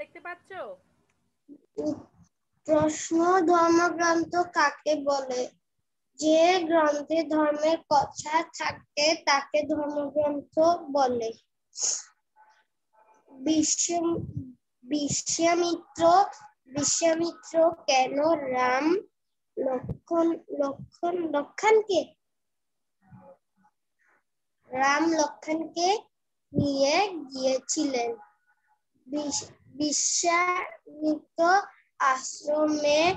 দেখতে পাচ্ছ প্রশ্ন ধর্মগ্রন্থ কাকে বলে? যে গ্রন্থে ধর্মের কথা থাকে তাকে ধর্মগ্রন্থ বলে। বিশ্ব বিশ্বামিত্র বিশ্বামিত্র কেন রাম? লক্ষণ লক্ষণ, লক্ষণকে? রাম লক্ষণকে নিয়ে গিয়েছিলেন। বিশ- বিশ্বামিত্র আশ্রমে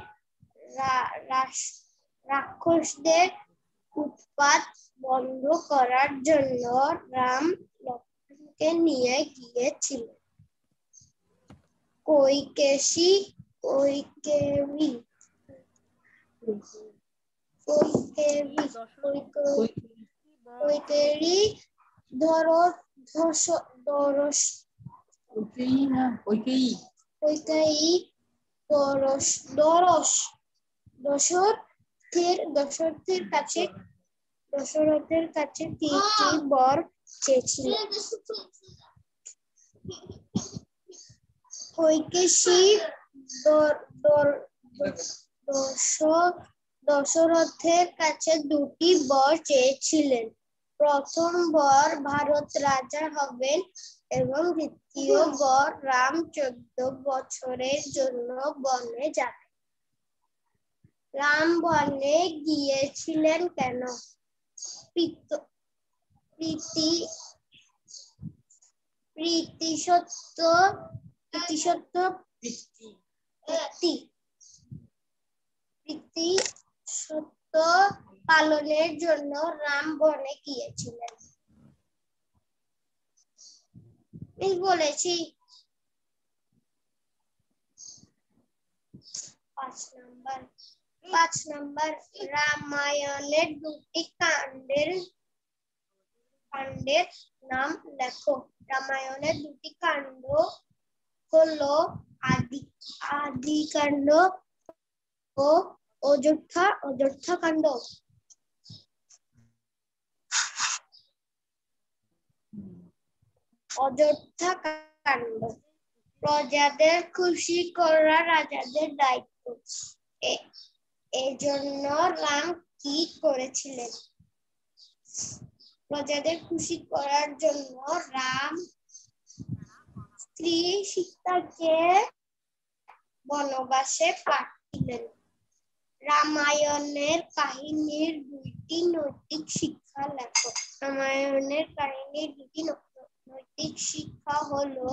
রাক্ষসদের উৎপাত বন্ধ করার জন্য রাম লক্ষ্মণকে নিয়ে গিয়েছিলেন। কৈকেশী কৈকেয়ী কৈকেয়ী কৈকে- কৈকেয়ী ধরো ধস দরস কৈকেয়ী দরস দরস দশরথের দশরথের কাছে দশরথের কাছে তিনটি বর চেয়েছিলেন কৈকেশী দশরথের কাছে দুটি বর চেয়েছিলেন। প্রথম বর ভারত রাজা হবেন এবং দ্বিতীয় বর রাম চোদ্দ বছরের জন্য বনে যাবেন। রাম বনে গিয়েছিলেন কেন? প্রীতি প্রীতি সত্য সত্য পালনের জন্য রাম বনে গিয়েছিলেন। বলেছি পাঁচ নাম্বার পাঁচ নাম্বার রামায়ণের দুটি কাণ্ডের কাণ্ডের নাম লেখো। রামায়ণের দুটি কাণ্ড হলো আদি ও অযোধ্যা অযোধ্যা কাণ্ড অযোধ্যা কাণ্ড প্রজাদের খুশি করা রাজাদের দায়িত্ব। এজন্য রাম কি করেছিলেন প্রজাদের খুশি করার জন্য রাম স্ত্রী সীতাকে বনবাসে পাঠিয়েছিলেন রামায়ণের কাহিনীর দুইটি নৈতিক শিক্ষা লেখো রামায়ণের কাহিনীর দুটি নৈতিক শিক্ষা হলো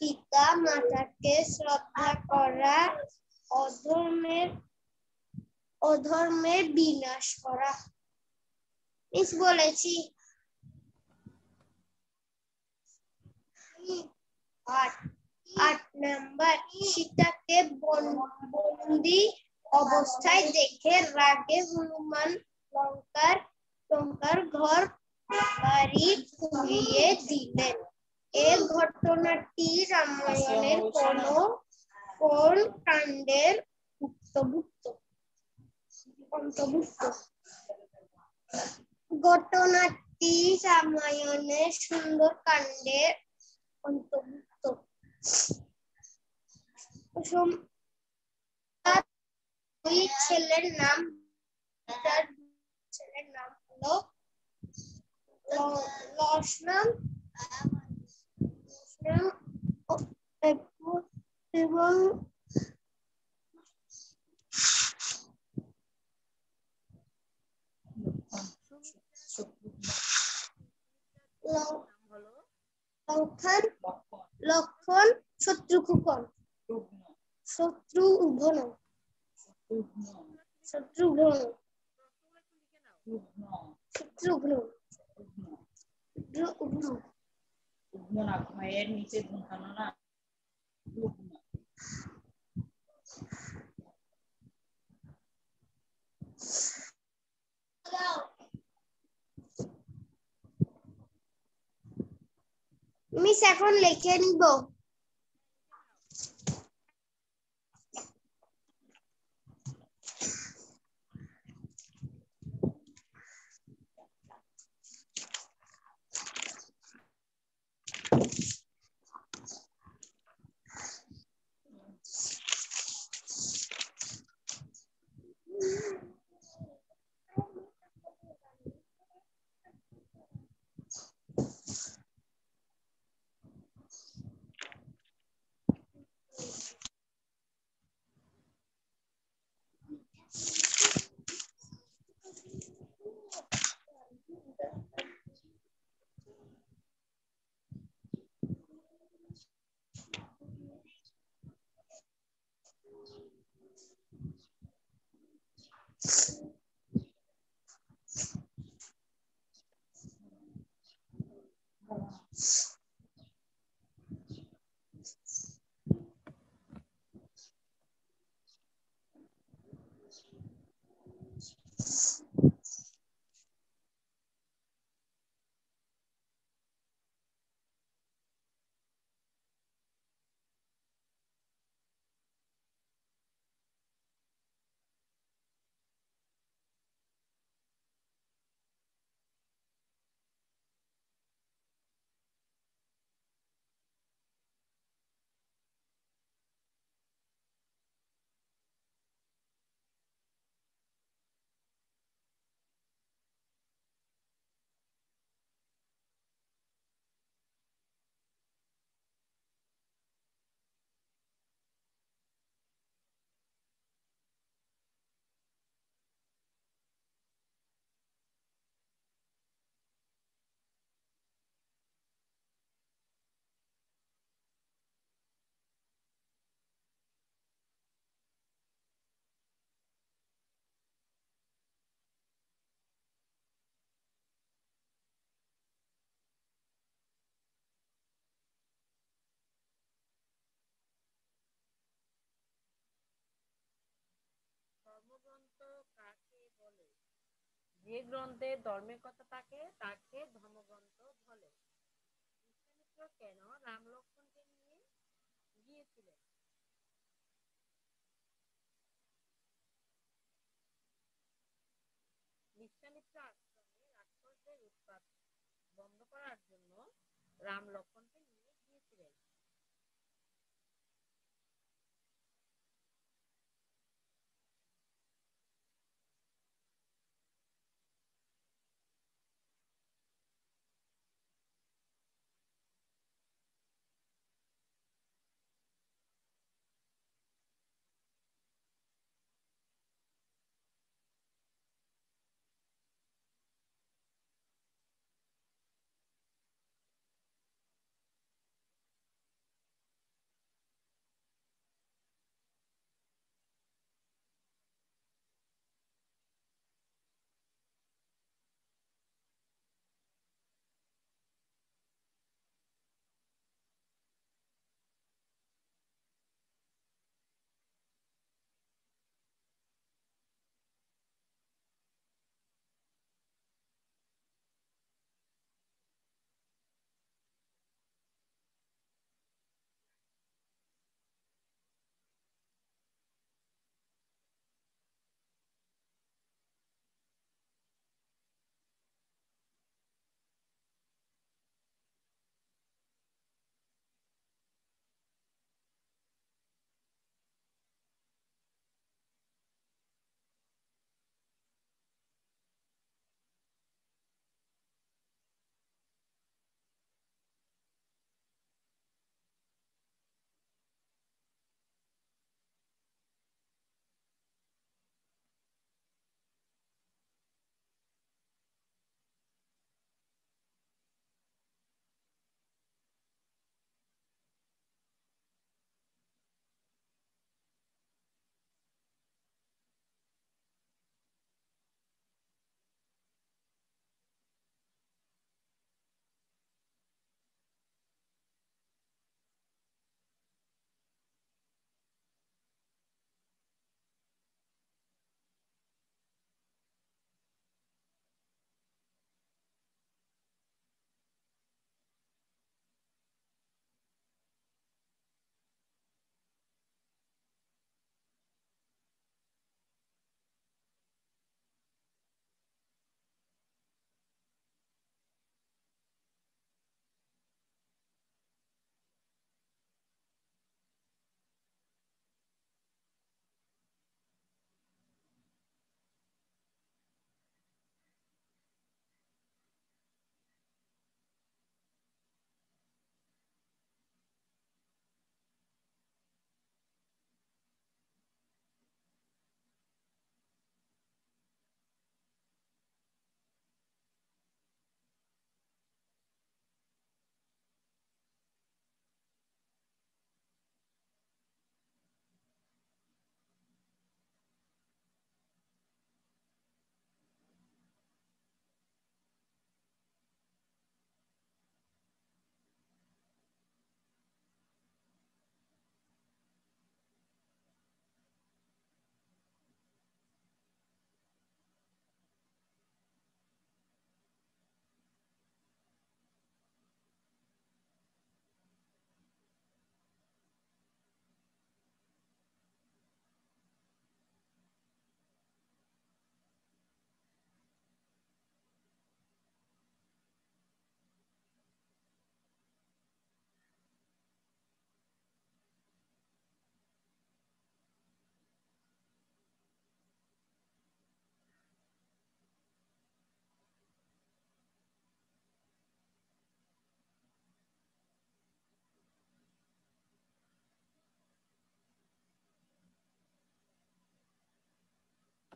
পিতা মাতাকে শ্রদ্ধা করা, অধর্মের অধর্মের বিনাশ করা। মিস বলেছি। আট আট নাম্বার সীতাকে বন্দি অবস্থায় দেখে রাগে হনুমান লঙ্কার লঙ্কার ঘর বাড়ি পুড়িয়ে দিলেন। এই ঘটনাটি রামায়ণের কোন কোন কাণ্ডের উক্তভুক্ত অন্তর্ভুক্ত। ঘটনাটি রামায়ণের সুন্দর কাণ্ডের অন্তর্ভুক্ত। দুই ছেলের নাম তার ছেলের নাম হলো ল- লক্ষ্মণ লক্ষ্মণ এবং- এবং ল- নাম হলো লক্ষণ লক্ষণ লক্ষণ শত্রুঘ্ন রুগ্ন শত্রুঘ্ন রুগ্ন শত্রুঘ্ন রুগ্ন শত্রুঘ্ন রুগ্ন শত্রুঘ্ন রুগ্ন না ঘয়ের নিচে ঘুমানো না রুগ্ন মিস এখন লিখে নিব যে গ্রন্থে ধর্মের কথা থাকে, তাকে ধর্মগ্রন্থ বলে। বিশ্বামিত্র কেন রাম লক্ষ্মণকে নিয়ে গিয়েছিলেন? বিশ্বামিত্র আশ্রমে রাক্ষসদের উৎপাত বন্ধ করার জন্য রাম লক্ষ্মণকে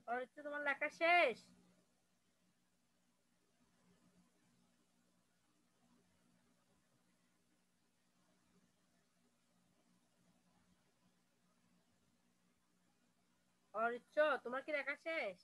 অরিত্র তোমার লেখা শেষ। অরিত্র তোমার কি লেখা শেষ?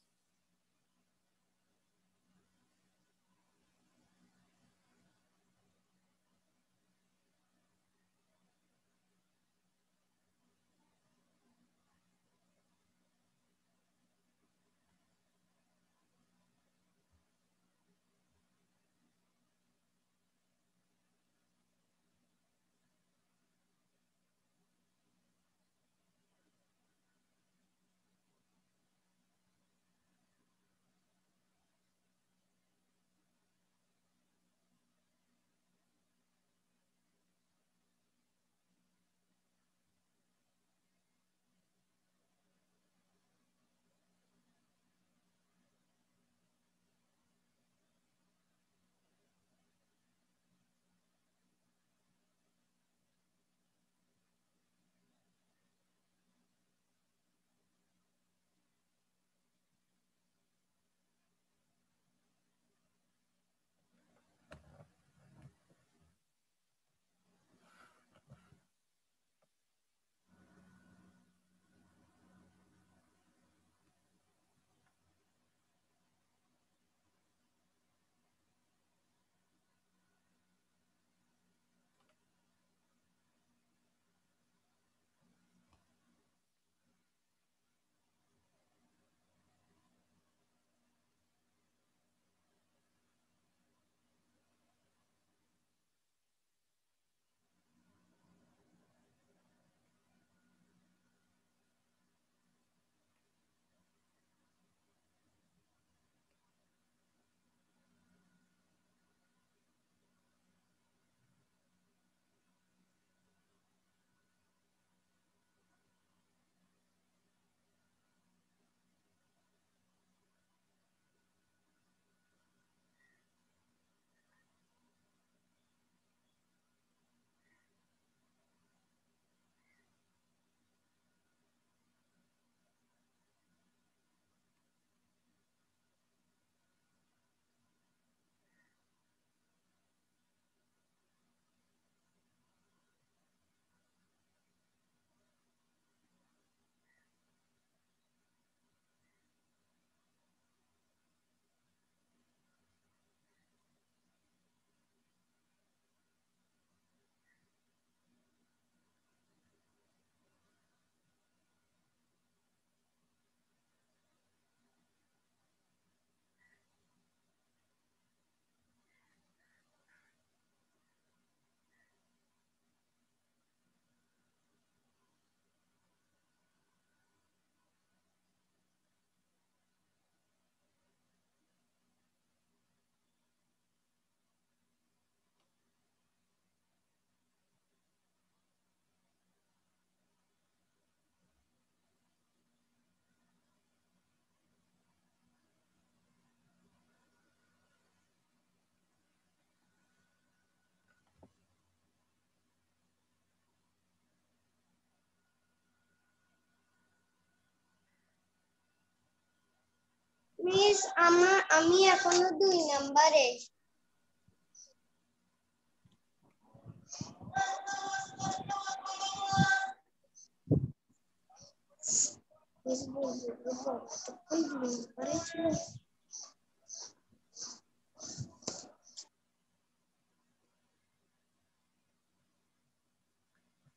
মিস আমার আমি এখনও দুই নাম্বারে।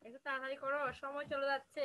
একটু তাড়াতাড়ি করো সময় চলে যাচ্ছে।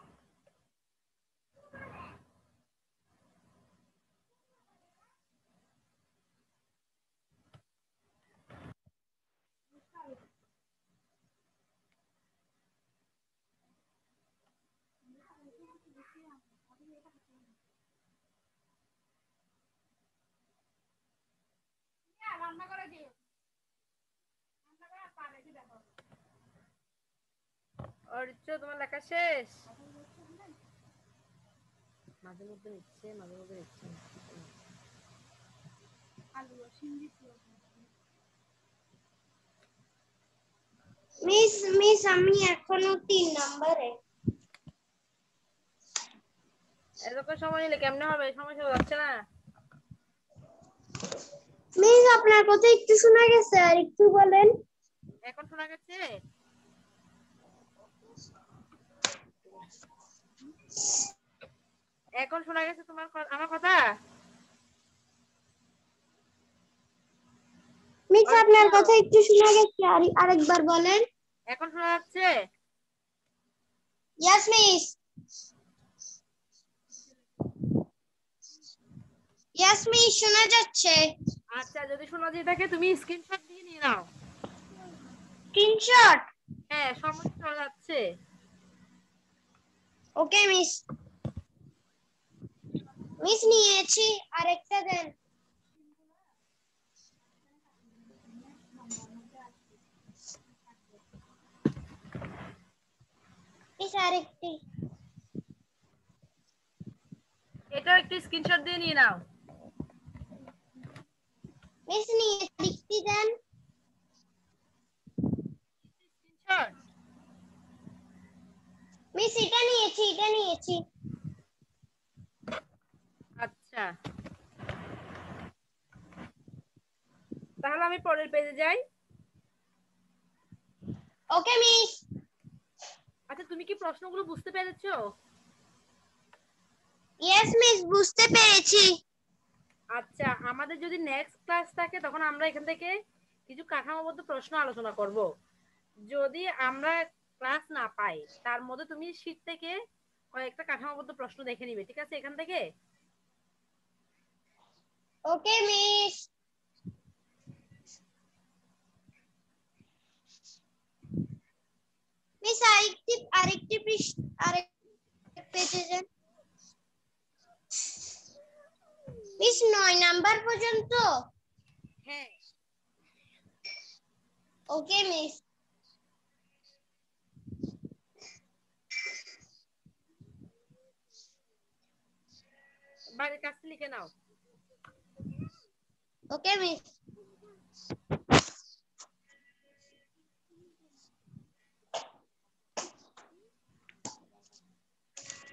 অর্চ তোমার লেখা শেষ? মাঝে মধ্যে নিচ্ছে মাঝে মধ্যে নিচ্ছে মিস মিস আমি এখনও তিন নাম্বারে। এতক্ষণ সময় নিলে কেমনে হবে? সময় শেষ যাচ্ছে না। মিস আপনার কথা একটু শোনা গেছে আর একটু বলেন। এখন শোনা গেছে? এখন শোনা গেছে তোমার আমার কথা? মিস আপনার কথা একটু শোনা গেছে। আর আরেকবার বলেন। এখন শোনা যাচ্ছে? ইয়েস মিস ইয়েস মিস শোনা যাচ্ছে। আচ্ছা যদি শোনা দিয়ে থাকে তুমি স্ক্রিনশট দিয়ে নিয়ে নাও। স্ক্রিনশট হ্যাঁ সমস্যা যাচ্ছে। ওকে মিস মিস নিয়েছি আরেকটা দেন মিস আরেকটি এটাও একটু স্ক্রিনশট দিয়ে নিয়ে নাও মিস নিয়েছি আরেকটি দেন স্ক্রিনশট মিস এটা নিয়েছি এটা আচ্ছা। তাহলে আমি পরের পেজে যাই। Okay miss. আচ্ছা তুমি কি প্রশ্নগুলো বুঝতে পেরেছ? ইয়েস মিস বুঝতে পেরেছি। আচ্ছা আমাদের যদি নেক্সট ক্লাস থাকে তখন আমরা এখান থেকে কিছু কাঠামোবদ্ধ প্রশ্ন আলোচনা করব। যদি আমরা ক্লাস না পাই তার মধ্যে তুমি শীট থেকে কয়েকটা কাঠামোবদ্ধ প্রশ্ন দেখে নিবে ঠিক আছে এখান থেকে? ওকে মিস মিস আরেকটি আরেকটি পৃষ্ঠ আরেক পেজে যান। মিস নয় নাম্বার পর্যন্ত। হ্যাঁ। ওকে মিস বাইরের কাছে লিখে নাও ওকে মিস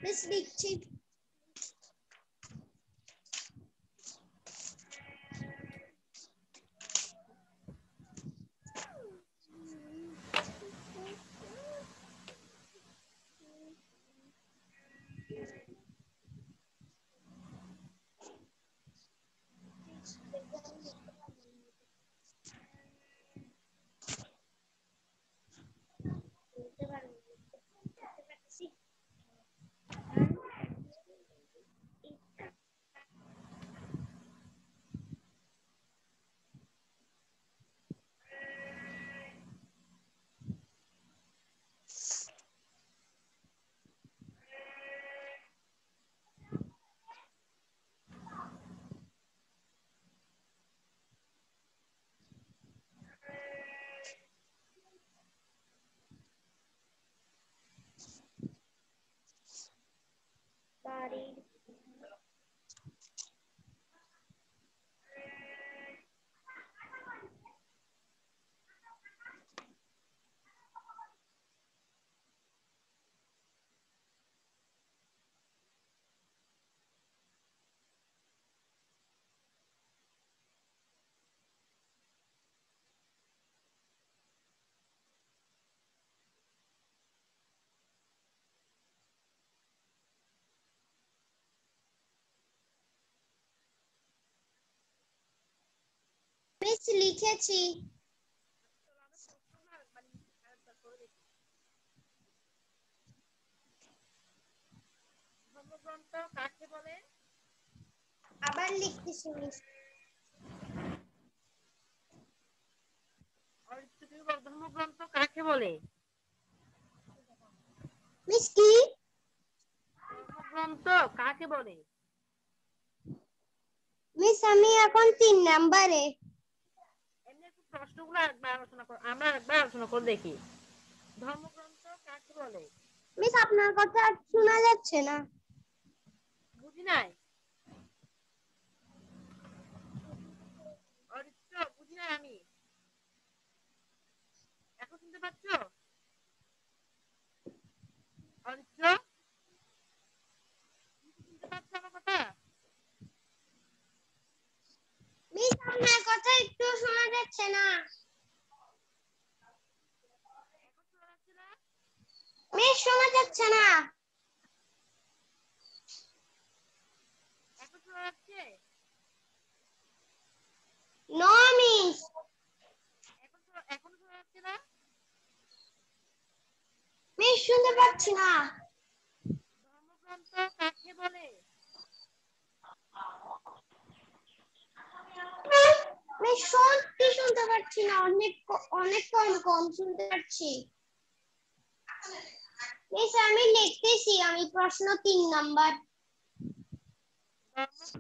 মিস লিখছি everybody. লিখেছি। ধর্মগ্রন্থ কাকে বলে? আবার তুমি বলো, ধর্মগ্রন্থ কাকে বলে? মিস কি ধর্মগ্রন্থ কাকে বলে? মিস আমি এখন তিন নাম্বারে। প্রশ্নগুলো একবার আলোচনা করো আমরা একবার আলোচনা করে দেখি। ধর্মগ্রন্থ কাকে বলে? মিস আপনার কথা শোনা যাচ্ছে না। বুঝি নাই? বুঝি নাই আমি? এখন শুনতে পাচ্ছ? অরিত্র? শুনতে পাচ্ছ আমার কথা? মিস আপনার কথা একটু শোনা যাচ্ছে না। এখন শোনা যাচ্ছে না মিস শোনা যাচ্ছে না। এখন শোনা যাচ্ছে? নো মিস এখন এখন শোনা যাচ্ছে না? মিস শুনতে পাচ্ছি না। ধর্মগ্রন্থ কাকে বলে? মিস সত্যি শুনতে পাচ্ছি না, অনেক অনেক কম কম শুনতে পাচ্ছি আমি লিখতেছি, আমি প্রশ্ন তিন নাম্বার। আচ্ছা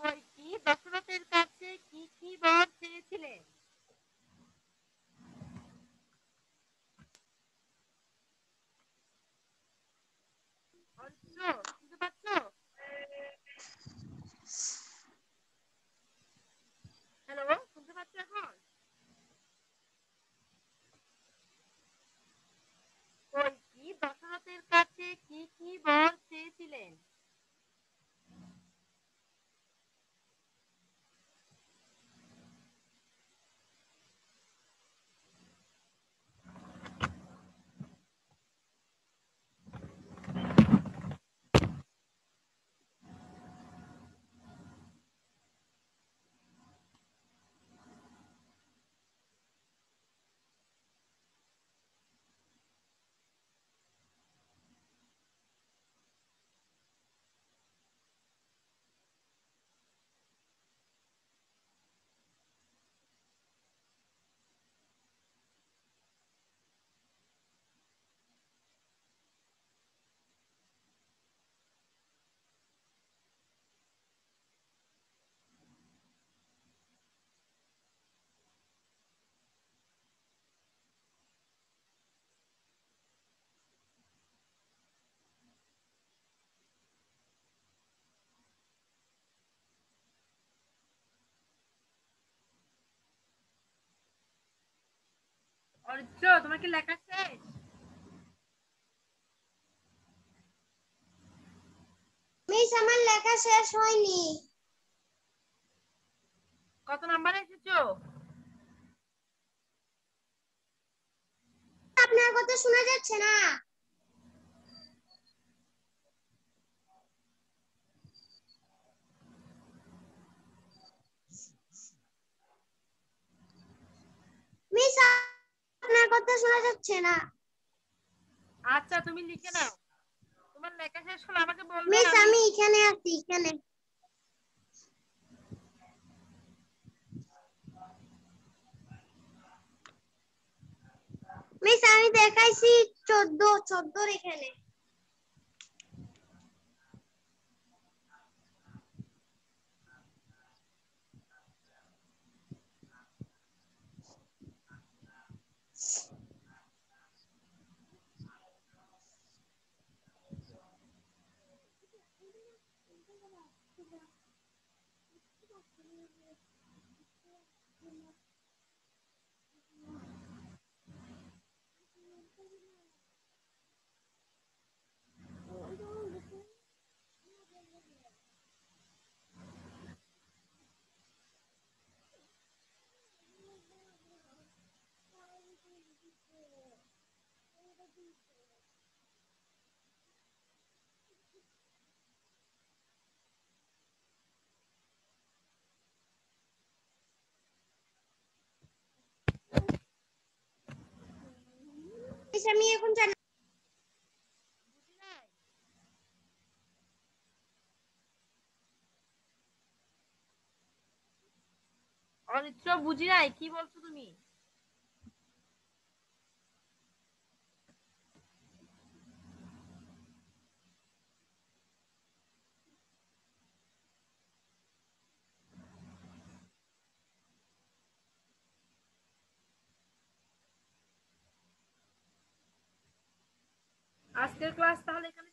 কয়টি দশরথের কাছে কি কি বর চেয়েছিলেন অরিত্র, শুনতে পাচ্ছ হ্যালো শুনতে পাচ্ছ এখন কয়টি দশরথের কাছে কি কি বর চেয়েছিলেন অরিত্র তোমার কি লেখা শেষ? মিস আমার লেখা শেষ হয়নি। কত নাম্বারে এসেছ? আপনার কথা শোনা যাচ্ছে না। মিস আপনার কথা শোনা যাচ্ছে না। আচ্ছা তুমি লিখে নাও। তোমার লেখা শেষ হলো আমাকে বলবে মিস আমি- আমি এখানে আছি এখানে। মিস আমি দেখাইছি চোদ্দ চোদ্দোর এখানে। আমি এখন অরিত্র বুঝি নাই? কি বলছো তুমি? আজকের ক্লাস তাহলে এখানে